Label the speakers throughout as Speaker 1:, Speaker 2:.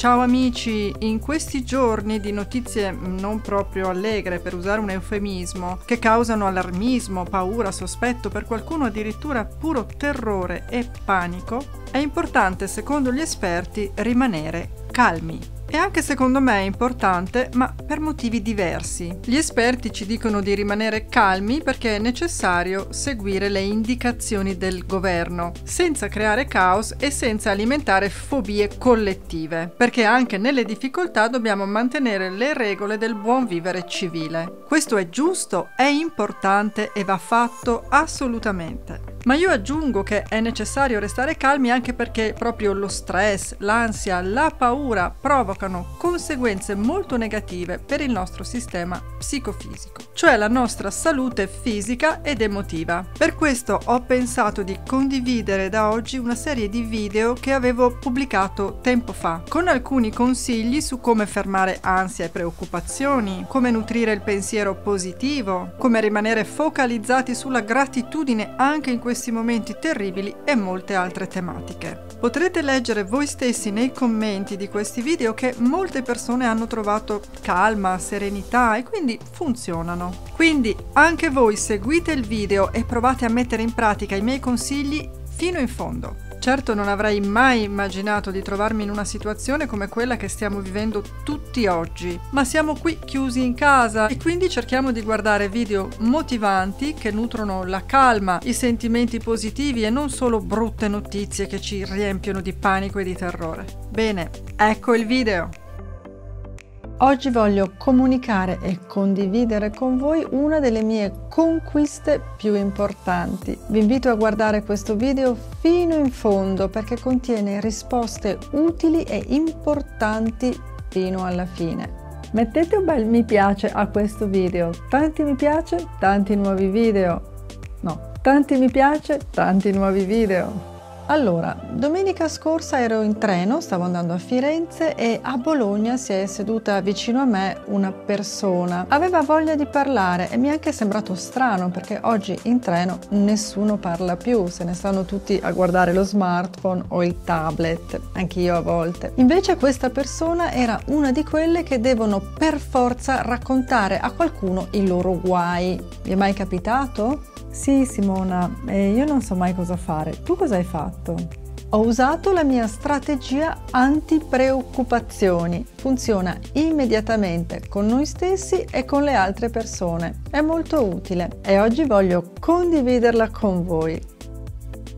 Speaker 1: Ciao amici, in questi giorni di notizie non proprio allegre, per usare un eufemismo, che causano allarmismo, paura, sospetto, per qualcuno addirittura puro terrore e panico, è importante, secondo gli esperti, rimanere calmi. E anche secondo me è importante, ma per motivi diversi. Gli esperti ci dicono di rimanere calmi perché è necessario seguire le indicazioni del governo, senza creare caos e senza alimentare fobie collettive, perché anche nelle difficoltà dobbiamo mantenere le regole del buon vivere civile. Questo è giusto, è importante e va fatto assolutamente. Ma io aggiungo che è necessario restare calmi anche perché proprio lo stress, l'ansia, la paura provocano conseguenze molto negative per il nostro sistema psicofisico, cioè la nostra salute fisica ed emotiva. Per questo ho pensato di condividere da oggi una serie di video che avevo pubblicato tempo fa, con alcuni consigli su come fermare ansia e preoccupazioni, come nutrire il pensiero positivo, come rimanere focalizzati sulla gratitudine anche in questo questi momenti terribili e molte altre tematiche. Potrete leggere voi stessi nei commenti di questi video che molte persone hanno trovato calma, serenità e quindi funzionano. Quindi anche voi seguite il video e provate a mettere in pratica i miei consigli fino in fondo. Certo non avrei mai immaginato di trovarmi in una situazione come quella che stiamo vivendo tutti oggi, ma siamo qui chiusi in casa e quindi cerchiamo di guardare video motivanti che nutrono la calma, i sentimenti positivi e non solo brutte notizie che ci riempiono di panico e di terrore. Bene, ecco il video! Oggi voglio comunicare e condividere con voi una delle mie conquiste più importanti. Vi invito a guardare questo video fino in fondo perché contiene risposte utili e importanti fino alla fine. Mettete un bel mi piace a questo video, tanti mi piace, tanti nuovi video. No, tanti mi piace, tanti nuovi video. Allora, domenica scorsa ero in treno, stavo andando a Firenze e a Bologna si è seduta vicino a me una persona. Aveva voglia di parlare e mi è anche sembrato strano perché oggi in treno nessuno parla più, se ne stanno tutti a guardare lo smartphone o il tablet, anch'io a volte. Invece questa persona era una di quelle che devono per forza raccontare a qualcuno i loro guai. Vi è mai capitato? Sì, Simona, eh, io non so mai cosa fare. Tu cosa hai fatto? Ho usato la mia strategia anti-preoccupazioni. Funziona immediatamente con noi stessi e con le altre persone. È molto utile e oggi voglio condividerla con voi.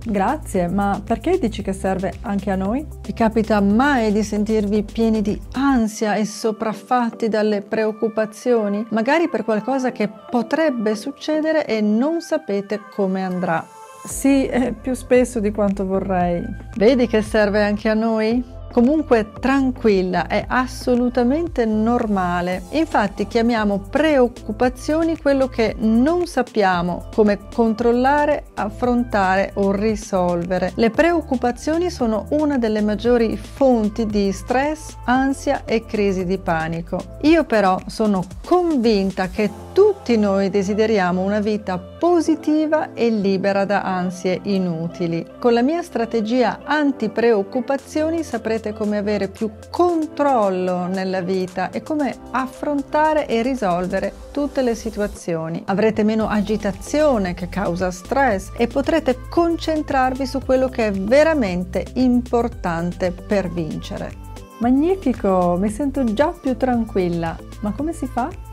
Speaker 1: Grazie, ma perché dici che serve anche a noi? Vi capita mai di sentirvi pieni di ansia e sopraffatti dalle preoccupazioni? Magari per qualcosa che potrebbe succedere e non sapete come andrà. Sì, più spesso di quanto vorrei. Vedi che serve anche a noi? Comunque tranquilla, è assolutamente normale. Infatti chiamiamo preoccupazioni quello che non sappiamo come controllare, affrontare o risolvere. Le preoccupazioni sono una delle maggiori fonti di stress, ansia e crisi di panico. Io però sono convinta che tutti noi desideriamo una vita positiva e libera da ansie inutili. Con la mia strategia anti-preoccupazioni saprete come avere più controllo nella vita e come affrontare e risolvere tutte le situazioni. Avrete meno agitazione che causa stress e potrete concentrarvi su quello che è veramente importante per vincere. Magnifico, mi sento già più tranquilla. Ma come si fa?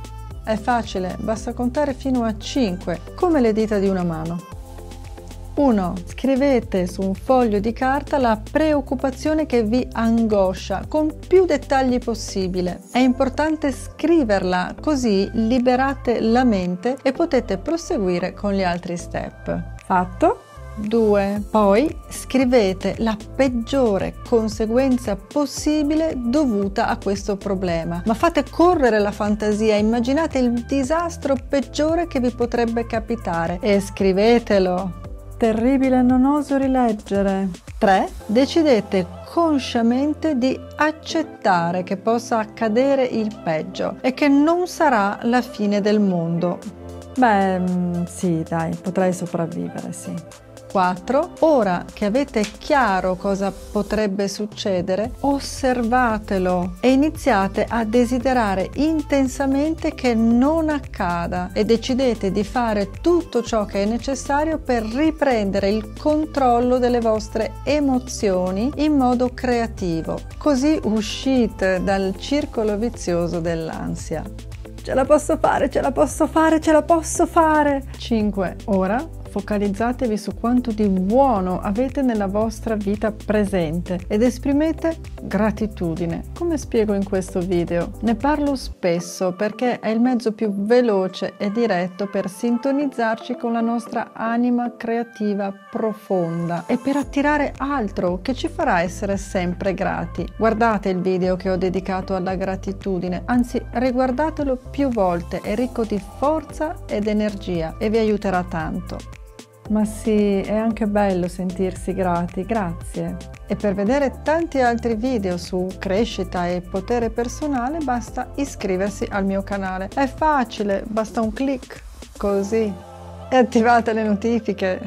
Speaker 1: È facile, basta contare fino a 5, come le dita di una mano. 1. Scrivete su un foglio di carta la preoccupazione che vi angoscia con più dettagli possibile. È importante scriverla così liberate la mente e potete proseguire con gli altri step. Fatto? 2. Poi scrivete la peggiore conseguenza possibile dovuta a questo problema, ma fate correre la fantasia, immaginate il disastro peggiore che vi potrebbe capitare e scrivetelo. Terribile, non oso rileggere. 3. Decidete consciamente di accettare che possa accadere il peggio e che non sarà la fine del mondo. Beh, mm, sì, dai, potrei sopravvivere, sì. 4. Ora che avete chiaro cosa potrebbe succedere, osservatelo e iniziate a desiderare intensamente che non accada e decidete di fare tutto ciò che è necessario per riprendere il controllo delle vostre emozioni in modo creativo. Così uscite dal circolo vizioso dell'ansia. Ce la posso fare, ce la posso fare, ce la posso fare. 5. Ora focalizzatevi su quanto di buono avete nella vostra vita presente ed esprimete gratitudine. Come spiego in questo video? Ne parlo spesso perché è il mezzo più veloce e diretto per sintonizzarci con la nostra anima creativa profonda e per attirare altro che ci farà essere sempre grati. Guardate il video che ho dedicato alla gratitudine, anzi riguardatelo più volte, è ricco di forza ed energia e vi aiuterà tanto. Ma sì, è anche bello sentirsi grati, grazie. E per vedere tanti altri video su crescita e potere personale basta iscriversi al mio canale. È facile, basta un clic, così. E attivate le notifiche.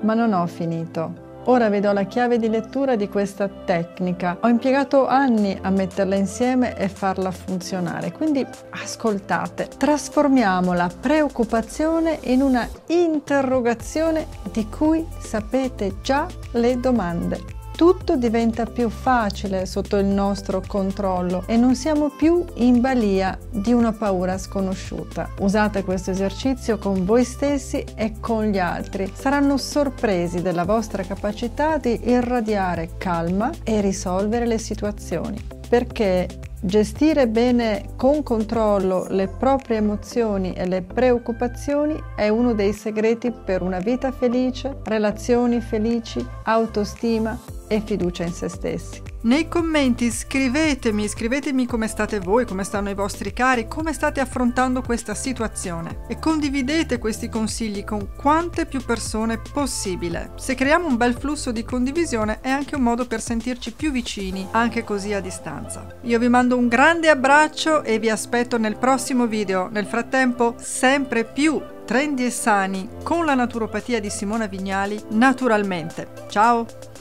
Speaker 1: Ma non ho finito. Ora vi do la chiave di lettura di questa tecnica. Ho impiegato anni a metterla insieme e farla funzionare, quindi ascoltate. Trasformiamo la preoccupazione in una interrogazione di cui sapete già le domande tutto diventa più facile sotto il nostro controllo e non siamo più in balia di una paura sconosciuta. Usate questo esercizio con voi stessi e con gli altri. Saranno sorpresi della vostra capacità di irradiare calma e risolvere le situazioni. Perché Gestire bene con controllo le proprie emozioni e le preoccupazioni è uno dei segreti per una vita felice, relazioni felici, autostima e fiducia in se stessi. Nei commenti scrivetemi, scrivetemi come state voi, come stanno i vostri cari, come state affrontando questa situazione e condividete questi consigli con quante più persone possibile. Se creiamo un bel flusso di condivisione è anche un modo per sentirci più vicini, anche così a distanza. Io vi mando un grande abbraccio e vi aspetto nel prossimo video. Nel frattempo, sempre più trendy e sani con la naturopatia di Simona Vignali naturalmente. Ciao!